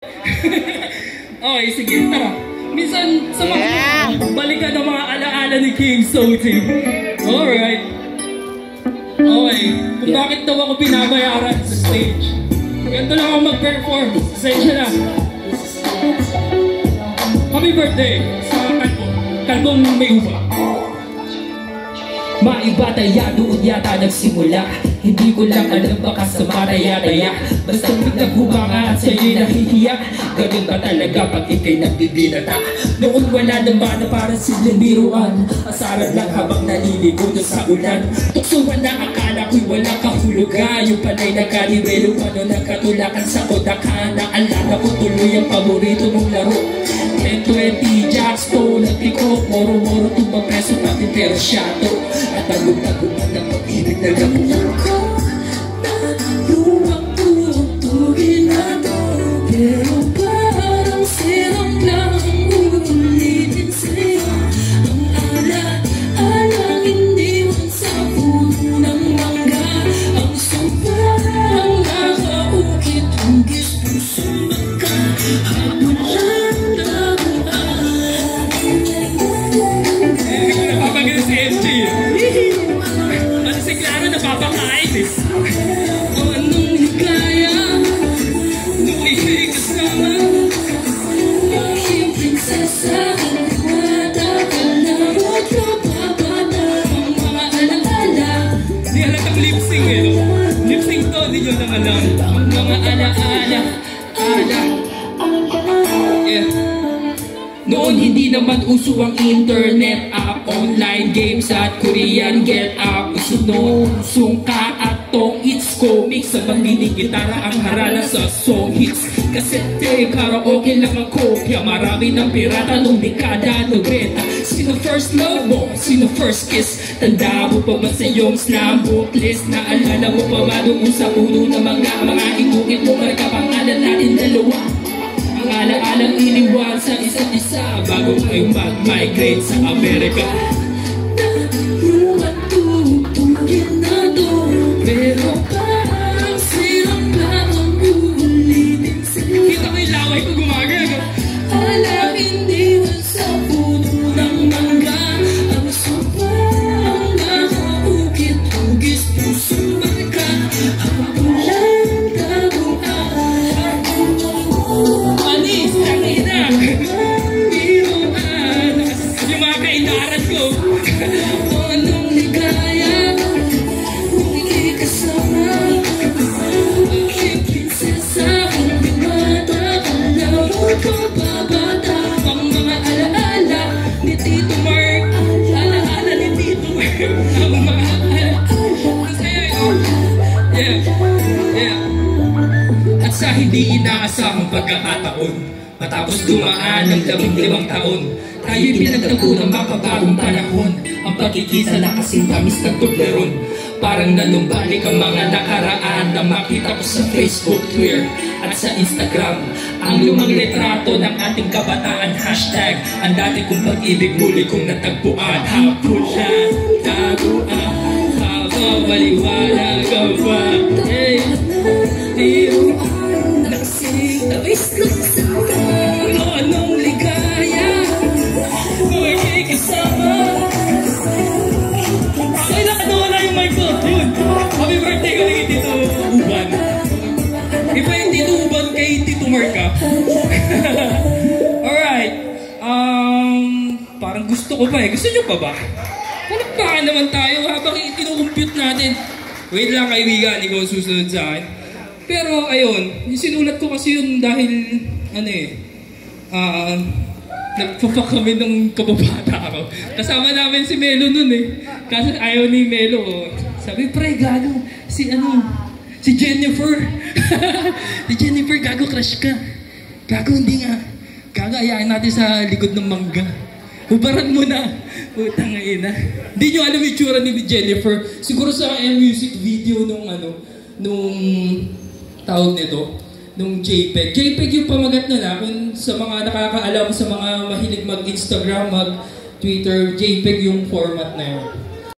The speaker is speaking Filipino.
okay, sige, tara. Minsan sa mga balikan ng mga alaala ni King Soti. Alright. Okay, kung bakit daw ako binabayaran sa stage. Ganito lang ako mag-perform. Pasensya na. Happy birthday sa kalbo. Kalbong may upa. Maiba taya doon yata nagsimula Hindi ko lang alam baka sa maraya-taya Basta biglang humanga at sa'yo'y nahihiya. Ganun ba talaga pag ikay nagbibinata Noon wala na ba na para silang biruan? Asaran lang habang naliligo na sa ulan. Tuksuan na akala ko'y wala kahulugan. Yung panay nagkaribelo ano nagkatulakan sa kodakan Naalala ko tuloy ang paborito mong laro. 10-20 Jackstone at Pico. Moro-moro tumbang preso pati pero shadow At tagong-taguman ng pag-ibig na gamuhan Hindi nyo lang alam. Ang mga alaala Ala Yeah. Noon hindi naman uso ang internet app, online games at Korean get up Uso noon, sungka at tong it's comics Sa magiling gitara ang harana sa song hits Kasete, karaoke lang ang kopya Marami ng pirata nung dekada 90 Sino first love mo? Sino first kiss? Tanda mo pa ba sa iyong slam book list? Naalala mo pa ba doon sa puno ng mga mga ikukit mo Marka pangalan natin dalawa ang ala-alang iniwan sa isa't isa Bago kayong mag-migrate sa Amerika sa hindi inaasahang pagkakataon. Matapos dumaan ng labing limang taon Tayo'y pinagtagpo ng mapabagong panahon Ang pagkikisa na kasing tamis ng tubleron Parang nanumbalik ang mga nakaraan Na makita ko sa Facebook, Twitter at sa Instagram. Ang lumang retrato ng ating kabataan Hashtag ang dati kong pag-ibig muli kong natagpuan. Hapulan, taguan Habang ang ba Mark ah. Alright. Um, parang gusto ko pa eh. Gusto nyo pa ba? Palakpakan naman tayo habang itinukompute natin. Wait lang kaibigan, ikaw susunod sa akin. Pero ayun, yung sinulat ko kasi yun dahil, ano eh, ah, nagpapak kami ng kababata ako. Kasama namin si Melo nun eh. Kasi ayaw ni Melo. oh. Sabi, pre, gago. Si ano, si Jennifer. si Jennifer, gago, crush ka. Gago, hindi nga. Gago, ayain natin sa likod ng mangga. Hubaran mo na. Putang ina. Hindi nyo alam yung tsura ni Jennifer. Siguro sa music video nung ano, nung tawag nito, nung JPEG. JPEG yung pamagat nila kung sa mga nakakaalam, sa mga mahilig mag-Instagram, mag-Twitter, JPEG yung format na yun.